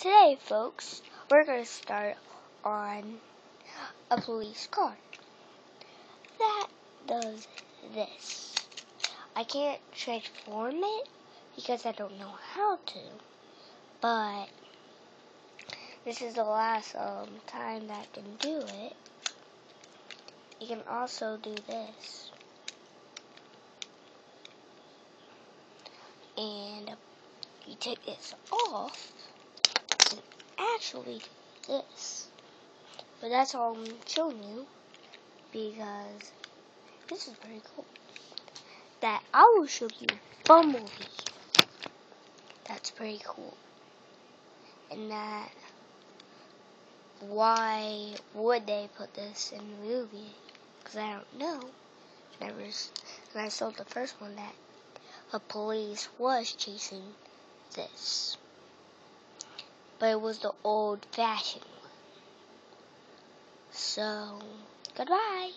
Today, folks, we're going to start on a police car that does this. I can't transform it because I don't know how to, but this is the last um, time that I can do it. You can also do this. And you take this off actually this. But that's all I'm showing you because this is very cool. That I will show you Bumblebee. That's pretty cool. And that why would they put this in the movie? Because I don't know. Never. And I saw the first one that a police was chasing this. But it was the old fashioned one. So, goodbye.